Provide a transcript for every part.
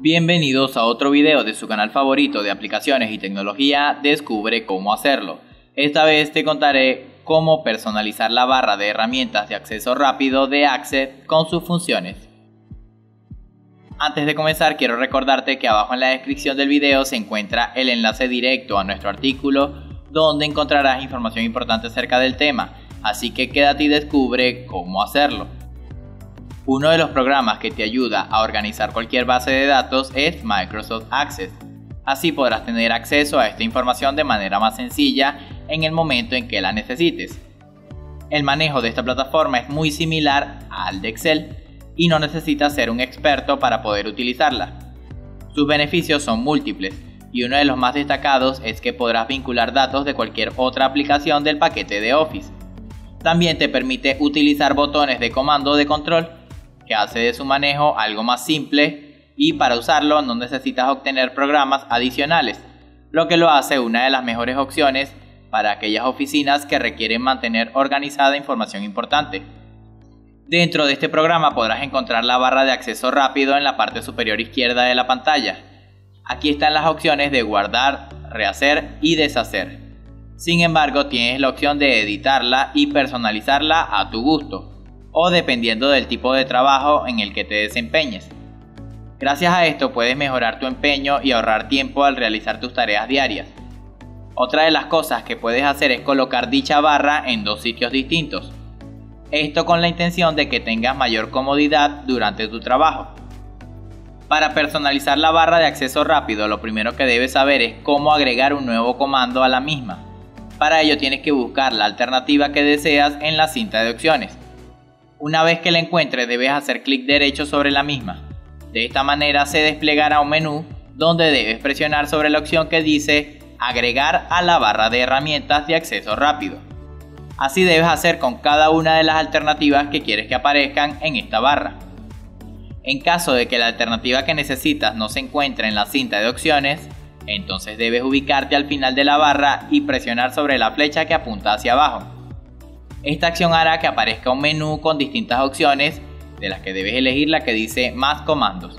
Bienvenidos a otro video de su canal favorito de aplicaciones y tecnología, Descubre cómo hacerlo. Esta vez te contaré cómo personalizar la barra de herramientas de acceso rápido de Access con sus funciones. Antes de comenzar quiero recordarte que abajo en la descripción del video se encuentra el enlace directo a nuestro artículo donde encontrarás información importante acerca del tema, así que quédate y descubre cómo hacerlo. Uno de los programas que te ayuda a organizar cualquier base de datos es Microsoft Access. Así podrás tener acceso a esta información de manera más sencilla en el momento en que la necesites. El manejo de esta plataforma es muy similar al de Excel y no necesitas ser un experto para poder utilizarla. Sus beneficios son múltiples y uno de los más destacados es que podrás vincular datos de cualquier otra aplicación del paquete de Office. También te permite utilizar botones de comando de control que hace de su manejo algo más simple y para usarlo no necesitas obtener programas adicionales, lo que lo hace una de las mejores opciones para aquellas oficinas que requieren mantener organizada información importante. Dentro de este programa podrás encontrar la barra de acceso rápido en la parte superior izquierda de la pantalla. Aquí están las opciones de guardar, rehacer y deshacer. Sin embargo, tienes la opción de editarla y personalizarla a tu gusto o dependiendo del tipo de trabajo en el que te desempeñes. Gracias a esto puedes mejorar tu empeño y ahorrar tiempo al realizar tus tareas diarias. Otra de las cosas que puedes hacer es colocar dicha barra en dos sitios distintos. Esto con la intención de que tengas mayor comodidad durante tu trabajo. Para personalizar la barra de acceso rápido, lo primero que debes saber es cómo agregar un nuevo comando a la misma. Para ello tienes que buscar la alternativa que deseas en la cinta de opciones. Una vez que la encuentres debes hacer clic derecho sobre la misma. De esta manera se desplegará un menú donde debes presionar sobre la opción que dice agregar a la barra de herramientas de acceso rápido. Así debes hacer con cada una de las alternativas que quieres que aparezcan en esta barra. En caso de que la alternativa que necesitas no se encuentre en la cinta de opciones, entonces debes ubicarte al final de la barra y presionar sobre la flecha que apunta hacia abajo. Esta acción hará que aparezca un menú con distintas opciones, de las que debes elegir la que dice Más comandos.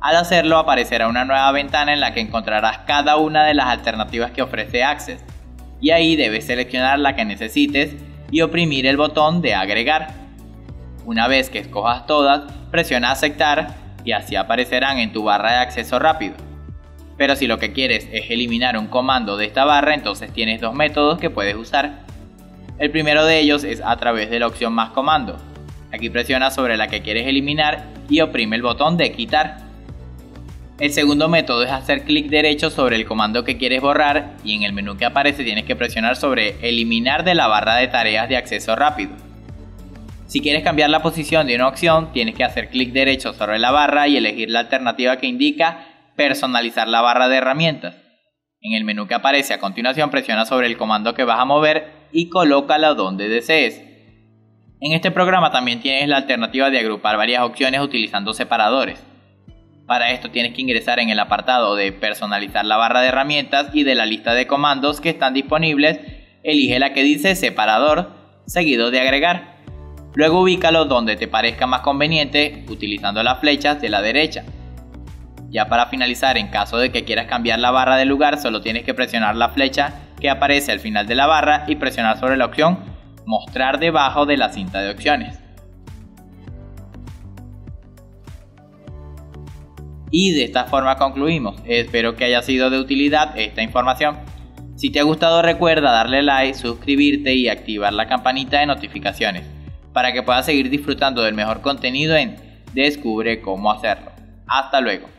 Al hacerlo aparecerá una nueva ventana en la que encontrarás cada una de las alternativas que ofrece Access, y ahí debes seleccionar la que necesites y oprimir el botón de agregar. Una vez que escojas todas, presiona aceptar y así aparecerán en tu barra de acceso rápido. Pero si lo que quieres es eliminar un comando de esta barra, entonces tienes dos métodos que puedes usar. El primero de ellos es a través de la opción más comando. Aquí presiona sobre la que quieres eliminar y oprime el botón de quitar. El segundo método es hacer clic derecho sobre el comando que quieres borrar y en el menú que aparece tienes que presionar sobre eliminar de la barra de tareas de acceso rápido. Si quieres cambiar la posición de una opción, tienes que hacer clic derecho sobre la barra y elegir la alternativa que indica personalizar la barra de herramientas. En el menú que aparece a continuación presiona sobre el comando que vas a mover y colócala donde desees. En este programa también tienes la alternativa de agrupar varias opciones utilizando separadores. Para esto tienes que ingresar en el apartado de personalizar la barra de herramientas y de la lista de comandos que están disponibles, elige la que dice separador, seguido de agregar. Luego ubícalo donde te parezca más conveniente utilizando las flechas de la derecha. Ya para finalizar, en caso de que quieras cambiar la barra de lugar, solo tienes que presionar la flecha que aparece al final de la barra y presionar sobre la opción Mostrar debajo de la cinta de opciones. Y de esta forma concluimos. Espero que haya sido de utilidad esta información. Si te ha gustado recuerda darle like, suscribirte y activar la campanita de notificaciones para que puedas seguir disfrutando del mejor contenido en Descubre cómo hacerlo. Hasta luego.